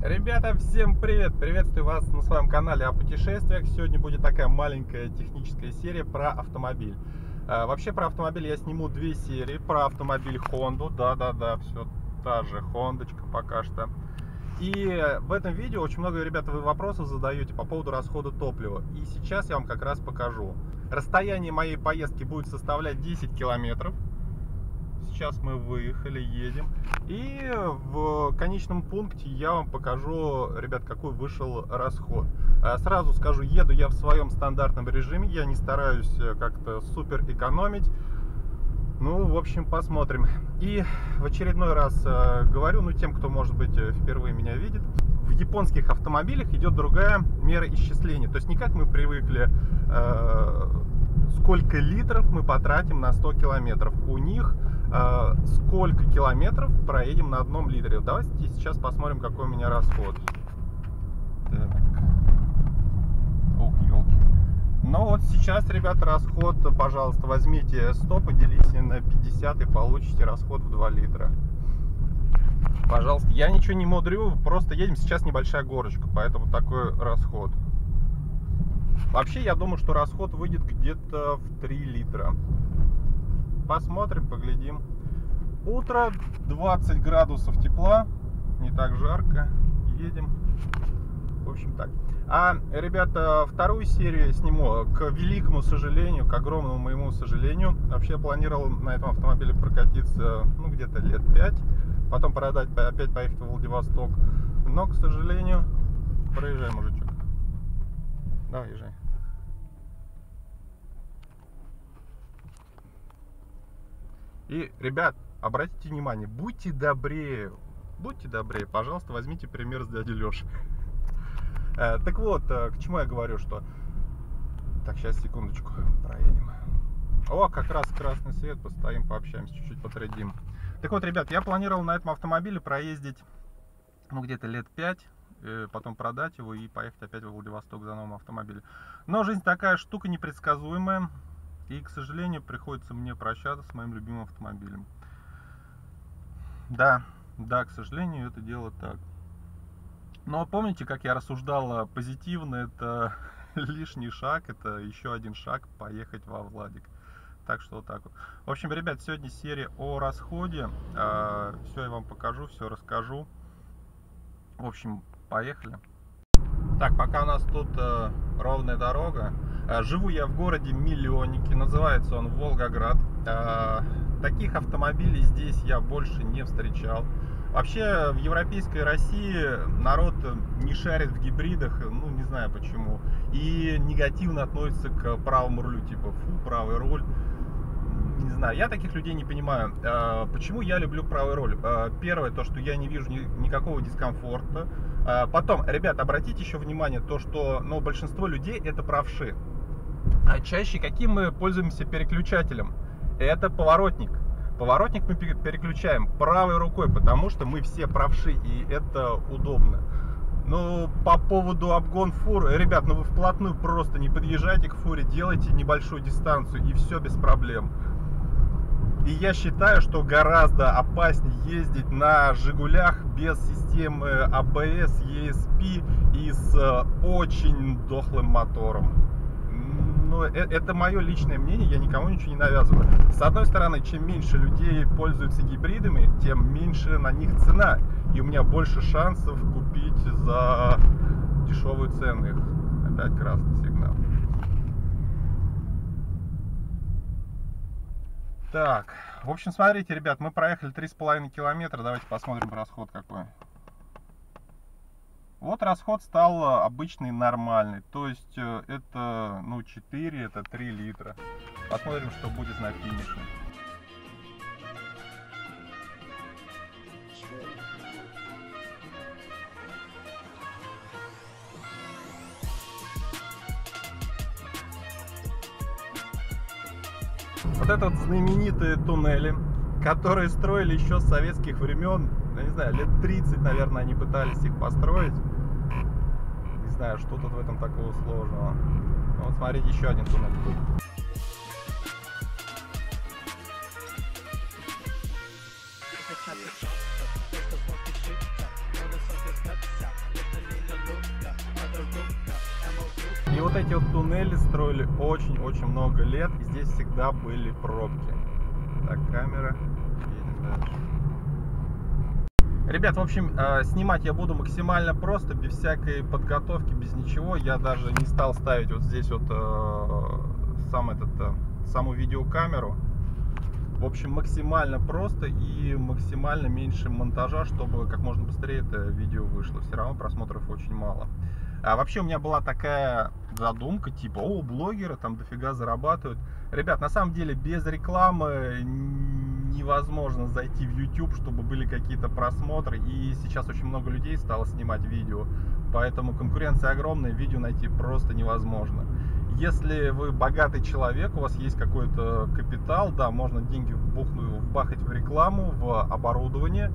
Всем привет! Приветствую вас на своем канале о путешествиях. Сегодня будет такая маленькая техническая серия про автомобиль. А, вообще про автомобиль я сниму две серии. Про автомобиль Honda. Да-да-да, все та же Хондочка пока что. И в этом видео очень много, ребята, вы вопросов задаете по поводу расхода топлива. И сейчас я вам как раз покажу. Расстояние моей поездки будет составлять 10 километров сейчас мы выехали, едем. И в конечном пункте я вам покажу, ребят, какой вышел расход. А, сразу скажу, еду я в своем стандартном режиме, я не стараюсь э, как-то супер экономить. Ну, в общем, посмотрим. И в очередной раз э, говорю, ну, тем, кто, может быть, э, впервые меня видит, в японских автомобилях идет другая мера исчисления. То есть не как мы привыкли, сколько литров мы потратим на 100 километров. У них сколько километров проедем на одном литре. Давайте сейчас посмотрим, какой у меня расход. Так. Ух, елки. Ну вот сейчас, ребята, расход, пожалуйста, возьмите 100, поделите на 50 и получите расход в 2 литра. Пожалуйста, я ничего не мудрю, просто едем сейчас небольшая горочка, поэтому такой расход. Вообще, я думаю, что расход выйдет где-то в 3 литра. Посмотрим, поглядим. Утро, 20 градусов тепла, не так жарко. Едем. В общем так. А, ребята, вторую серию сниму, к великому сожалению, к огромному моему сожалению. Вообще я планировал на этом автомобиле прокатиться, ну, где-то лет 5. Потом продать, опять поехать в Владивосток. Но, к сожалению, проезжай, мужичок. Давай, езжай. И, ребят, обратите внимание, будьте добрее, будьте добрее, пожалуйста, возьмите пример с дяди Леши. Э, так вот, э, к чему я говорю, что... Так, сейчас, секундочку, проедем. О, как раз красный свет, постоим, пообщаемся, чуть-чуть потредим. Так вот, ребят, я планировал на этом автомобиле проездить, ну, где-то лет 5, э, потом продать его и поехать опять в Владивосток за новым автомобилем. Но жизнь такая штука непредсказуемая. И, к сожалению, приходится мне прощаться с моим любимым автомобилем. Да, да, к сожалению, это дело так. Но помните, как я рассуждал позитивно, это лишний шаг, это еще один шаг поехать во Владик. Так что вот так вот. В общем, ребят, сегодня серия о расходе. А, все я вам покажу, все расскажу. В общем, поехали. Так, пока у нас тут э, ровная дорога, живу я в городе Миллионники, называется он Волгоград. Э, таких автомобилей здесь я больше не встречал. Вообще в европейской России народ не шарит в гибридах, ну не знаю почему, и негативно относится к правому рулю, типа фу, правый руль не знаю, я таких людей не понимаю. А, почему я люблю правый руль? А, первое, то, что я не вижу никакого дискомфорта. А, потом, ребят, обратите еще внимание, то, что ну, большинство людей это правши. А чаще каким мы пользуемся переключателем? Это поворотник. Поворотник мы переключаем правой рукой, потому что мы все правши, и это удобно. Ну, по поводу обгон фур, ребят, ну вы вплотную просто не подъезжайте к фуре, делайте небольшую дистанцию, и все без проблем. И я считаю, что гораздо опаснее ездить на Жигулях без системы ABS, ESP и с э, очень дохлым мотором. Но ну, э, это мое личное мнение, я никому ничего не навязываю. С одной стороны, чем меньше людей пользуются гибридами, тем меньше на них цена. И у меня больше шансов купить за дешевую цену их. Опять красный сигнал. Так, в общем, смотрите, ребят, мы проехали 3,5 километра. Давайте посмотрим расход какой. Вот расход стал обычный, нормальный. То есть э, это, ну, 4, это 3 литра. Посмотрим, что будет на финише. Вот этот знаменитые туннели, которые строили еще с советских времен, я не знаю, лет 30, наверное, они пытались их построить знаю, что тут в этом такого сложного. Ну, вот смотрите, еще один туннель тут. И вот эти вот туннели строили очень-очень много лет, и здесь всегда были пробки. Так, камера, едем дальше. Ребят, в общем, э, снимать я буду максимально просто, без всякой подготовки, без ничего. Я даже не стал ставить вот здесь вот э, сам этот, э, саму видеокамеру. В общем, максимально просто и максимально меньше монтажа, чтобы как можно быстрее это видео вышло. Все равно просмотров очень мало. А вообще у меня была такая задумка, типа, о, блогеры там дофига зарабатывают. Ребят, на самом деле без рекламы невозможно зайти в YouTube, чтобы были какие-то просмотры. И сейчас очень много людей стало снимать видео. Поэтому конкуренция огромная, видео найти просто невозможно. Если вы богатый человек, у вас есть какой-то капитал, да, можно деньги вбухнуть, вбахать в рекламу, в оборудование,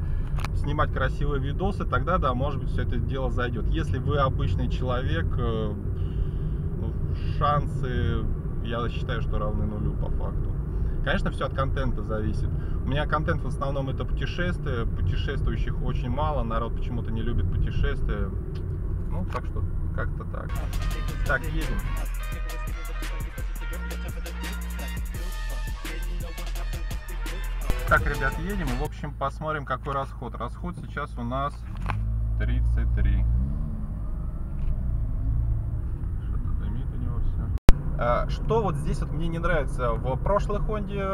снимать красивые видосы, тогда, да, может быть, все это дело зайдет. Если вы обычный человек, э, шансы, я считаю, что равны нулю по факту. Конечно, все от контента зависит. У меня контент в основном это путешествия, путешествующих очень мало, народ почему-то не любит путешествия. Ну, так что как-то так. Так, едем. Так, ребят, едем в общем, посмотрим, какой расход. Расход сейчас у нас 33. Что-то дымит у него все. А, что вот здесь вот мне не нравится? В прошлой Хонде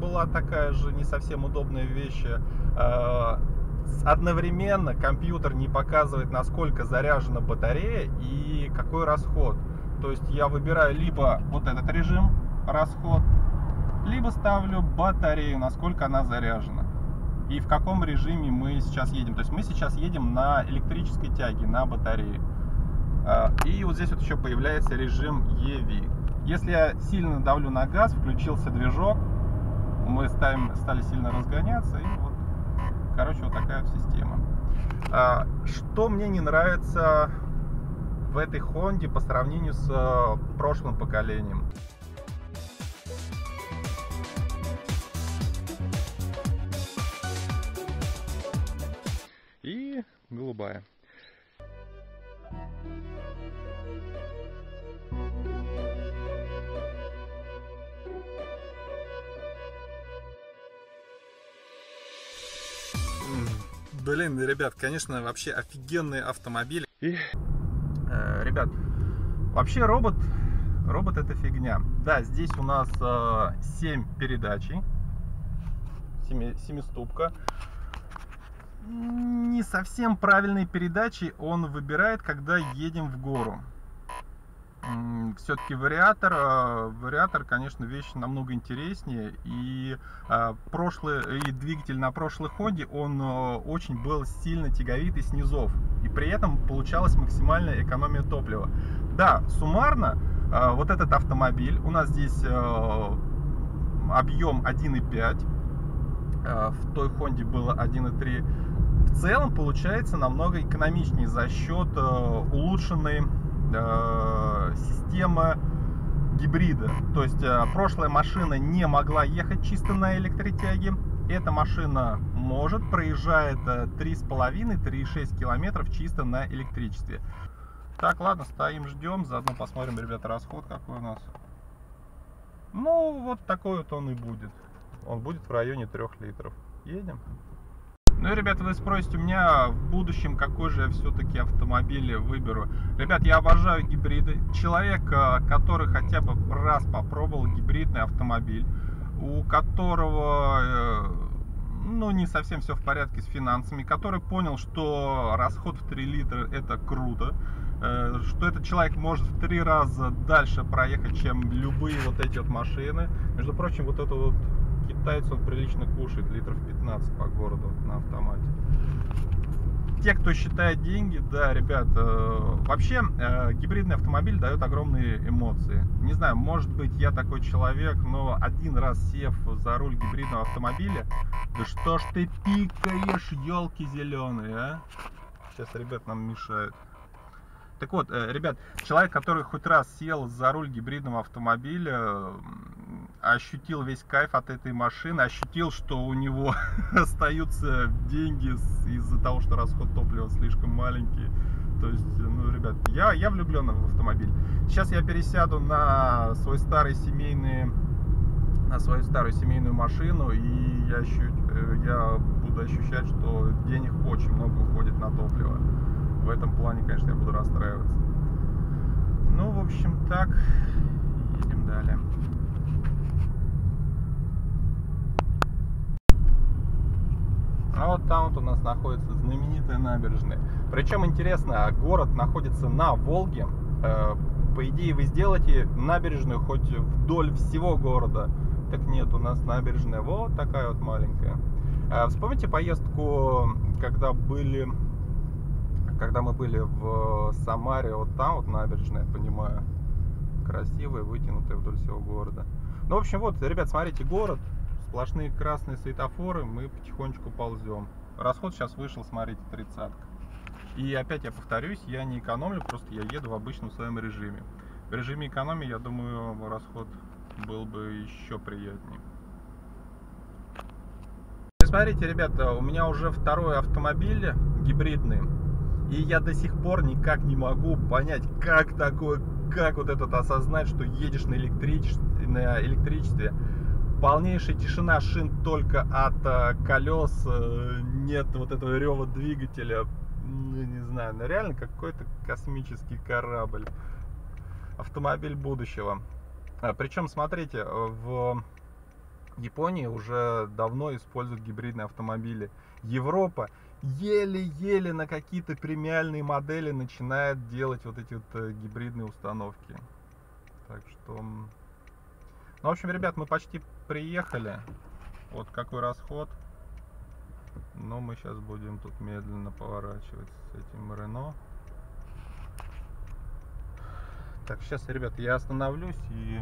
была такая же не совсем удобная вещь. А, одновременно компьютер не показывает, насколько заряжена батарея и какой расход. То есть я выбираю либо вот этот режим расход, либо ставлю батарею, насколько она заряжена. И в каком режиме мы сейчас едем. То есть мы сейчас едем на электрической тяге, на батарее. А, и вот здесь вот еще появляется режим EV. Если я сильно давлю на газ, включился движок, мы ставим, стали сильно разгоняться, и вот, короче, вот такая вот система. А, что мне не нравится в этой Хонде по сравнению с э, прошлым поколением? голубая. Блин, ребят, конечно, вообще офигенные автомобили. И, э, ребят, вообще робот, робот это фигня. Да, здесь у нас э, 7 передачей, 7, 7 ступка не совсем правильные передачи он выбирает, когда едем в гору. Все-таки вариатор, э, вариатор, конечно, вещь намного интереснее. И э, прошлый, и двигатель на прошлой Хонде, он э, очень был сильно тяговитый с низов. И при этом получалась максимальная экономия топлива. Да, суммарно, вот этот автомобиль, у нас здесь объем 1.5, в той Хонде было 1.3 в целом получается намного экономичнее за счет улучшенной э, системы гибрида. То есть э, прошлая машина не могла ехать чисто на электротяге. Эта машина может, проезжает 3,5-3,6 километров чисто на электричестве. Так, ладно, стоим, ждем. Заодно посмотрим, ребята, расход какой у нас. Ну, вот такой вот он и будет. Он будет в районе 3 литров. Едем. Ну и, ребята, вы спросите у меня в будущем, какой же я все-таки автомобиль выберу. Ребят, я обожаю гибриды. Человек, э, который хотя бы раз попробовал гибридный автомобиль, у которого э, ну, не совсем все в порядке с финансами, который понял, что расход в 3 литра это круто, э, что этот человек может в три раза дальше проехать, чем любые вот эти вот машины. Между прочим, вот это вот китайцы он прилично кушает, литров 15 по городу на автомате. Те, кто считает деньги, да, ребят, э, вообще э, гибридный автомобиль дает огромные эмоции. Не знаю, может быть я такой человек, но один раз сев за руль гибридного автомобиля, да что ж ты пикаешь, елки зеленые, а? Сейчас ребят нам мешают. Так вот, э, ребят, человек, который хоть раз сел за руль гибридного автомобиля, ощутил весь кайф от этой машины, ощутил, что у него остаются деньги из-за того, что расход топлива слишком маленький. То есть, ну, ребят, я, я влюблен в автомобиль. Сейчас я пересяду на свой старый семейный на свою старую семейную машину и я, ощу... Э, я буду ощущать, что денег очень много уходит на топливо. В этом плане, конечно, я буду расстраиваться. Ну, в общем, так. Едем далее. А вот у нас находится знаменитая набережная. Причем интересно, город находится на Волге. Э, по идее, вы сделаете набережную хоть вдоль всего города. Так нет, у нас набережная вот такая вот маленькая. Э, вспомните поездку, когда были, когда мы были в Самаре, вот там вот набережная, понимаю, красивая, вытянутая вдоль всего города. Ну, в общем, вот, ребят, смотрите, город, сплошные красные светофоры, мы потихонечку ползем. Расход сейчас вышел, смотрите, тридцатка. И опять я повторюсь, я не экономлю, просто я еду в обычном своем режиме. В режиме экономии, я думаю, расход был бы еще приятнее. Смотрите, ребята, у меня уже второй автомобиль гибридный. И я до сих пор никак не могу понять, как такое, как вот этот осознать, что едешь на электричестве, на электричестве полнейшая тишина шин только от э, колес, э, нет вот этого рева двигателя, ну не знаю, но реально какой-то космический корабль, автомобиль будущего. А, причем, смотрите, в Японии уже давно используют гибридные автомобили. Европа еле-еле на какие-то премиальные модели начинает делать вот эти вот э, гибридные установки. Так что ну, в общем, ребят, мы почти приехали. Вот какой расход. Но мы сейчас будем тут медленно поворачивать с этим Рено. Так, сейчас, ребят, я остановлюсь и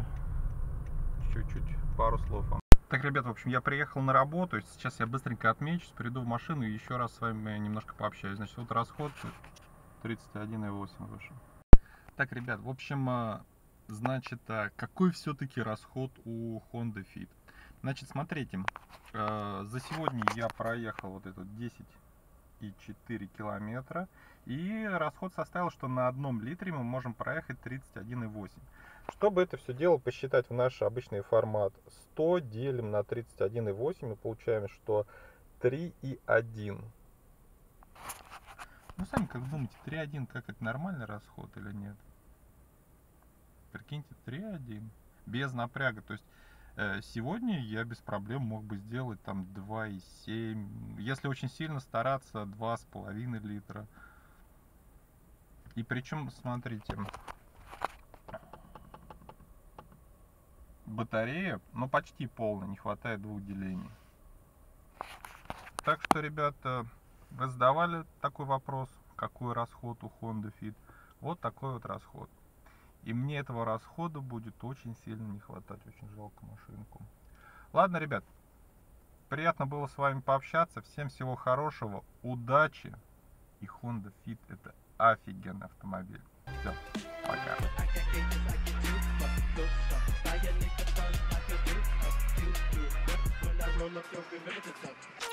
чуть-чуть пару слов вам. Так, ребят, в общем, я приехал на работу. Сейчас я быстренько отмечусь, приду в машину и еще раз с вами немножко пообщаюсь. Значит, вот расход 31,8 вышел. Так, ребят, в общем, э, Значит, а какой все-таки расход у Honda Fit? Значит, смотрите, э, за сегодня я проехал вот этот 10,4 километра. И расход составил, что на одном литре мы можем проехать 31,8. Чтобы это все дело посчитать в наш обычный формат, 100 делим на 31,8 и получаем, что 3,1. Ну, сами как думаете, 3,1 как это нормальный расход или нет? Прикиньте, 3.1. Без напряга. То есть э, сегодня я без проблем мог бы сделать там 2,7. Если очень сильно стараться, 2,5 литра. И причем, смотрите, батарея, ну почти полная, не хватает двух делений. Так что, ребята, вы задавали такой вопрос, какой расход у Honda Fit. Вот такой вот расход. И мне этого расхода будет очень сильно не хватать. Очень жалко машинку. Ладно, ребят. Приятно было с вами пообщаться. Всем всего хорошего. Удачи. И Honda Fit это офигенный автомобиль. Все. Пока. roll up your